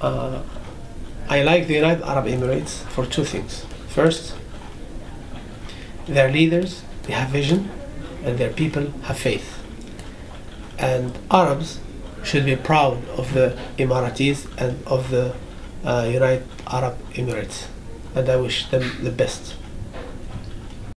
Uh, I like the United Arab Emirates for two things. First, their leaders they have vision, and their people have faith. And Arabs should be proud of the Emiratis and of the uh, United Arab Emirates, and I wish them the best.